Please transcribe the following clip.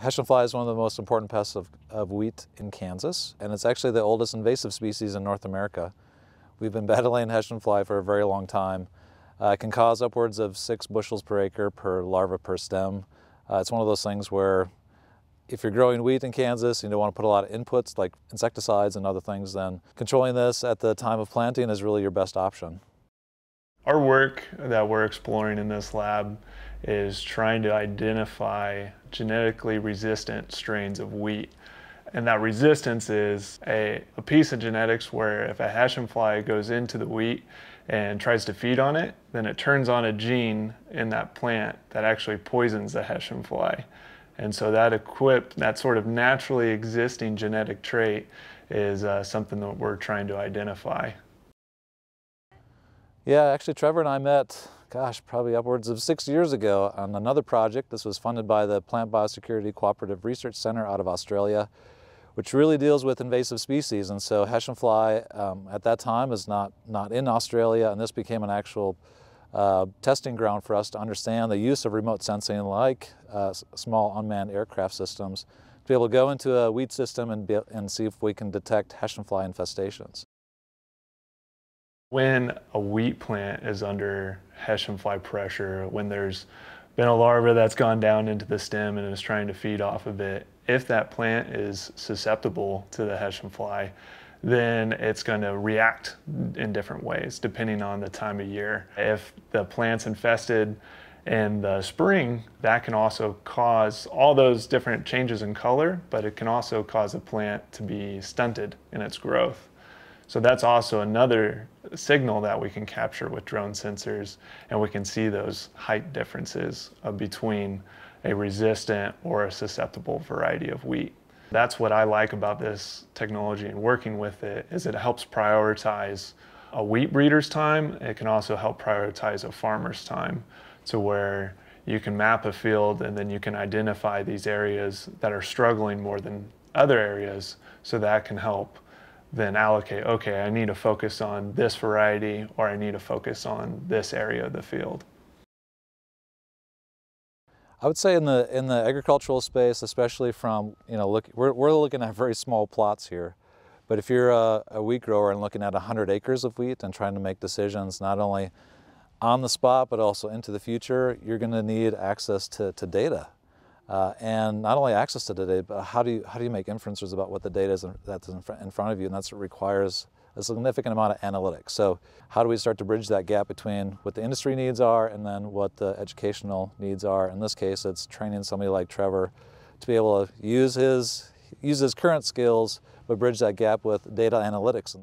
Hessian fly is one of the most important pests of, of wheat in Kansas, and it's actually the oldest invasive species in North America. We've been battling Hessian fly for a very long time. Uh, it can cause upwards of six bushels per acre per larva per stem. Uh, it's one of those things where if you're growing wheat in Kansas and you don't want to put a lot of inputs like insecticides and other things, then controlling this at the time of planting is really your best option. Our work that we're exploring in this lab is trying to identify genetically resistant strains of wheat. And that resistance is a, a piece of genetics where if a Hessian fly goes into the wheat and tries to feed on it, then it turns on a gene in that plant that actually poisons the Hessian fly. And so that equipped, that sort of naturally existing genetic trait is uh, something that we're trying to identify. Yeah, actually Trevor and I met, gosh, probably upwards of six years ago on another project. This was funded by the Plant Biosecurity Cooperative Research Center out of Australia, which really deals with invasive species. And so Hessian fly um, at that time is not, not in Australia, and this became an actual uh, testing ground for us to understand the use of remote sensing like uh, small unmanned aircraft systems to be able to go into a weed system and, be, and see if we can detect Hessian fly infestations. When a wheat plant is under Hessian fly pressure, when there's been a larva that's gone down into the stem and is trying to feed off of it, if that plant is susceptible to the Hessian fly, then it's going to react in different ways depending on the time of year. If the plant's infested in the spring, that can also cause all those different changes in color, but it can also cause a plant to be stunted in its growth. So that's also another signal that we can capture with drone sensors and we can see those height differences uh, between a resistant or a susceptible variety of wheat. That's what I like about this technology and working with it is it helps prioritize a wheat breeder's time. It can also help prioritize a farmer's time to where you can map a field and then you can identify these areas that are struggling more than other areas so that can help then allocate, okay, I need to focus on this variety or I need to focus on this area of the field. I would say in the in the agricultural space, especially from you know look we're we're looking at very small plots here, but if you're a, a wheat grower and looking at 100 acres of wheat and trying to make decisions not only on the spot but also into the future, you're going to need access to, to data uh, and not only access to the data, but how do you, how do you make inferences about what the data is in, that's in, fr in front of you? And that's what requires a significant amount of analytics. So how do we start to bridge that gap between what the industry needs are and then what the educational needs are? In this case, it's training somebody like Trevor to be able to use his, use his current skills, but bridge that gap with data analytics.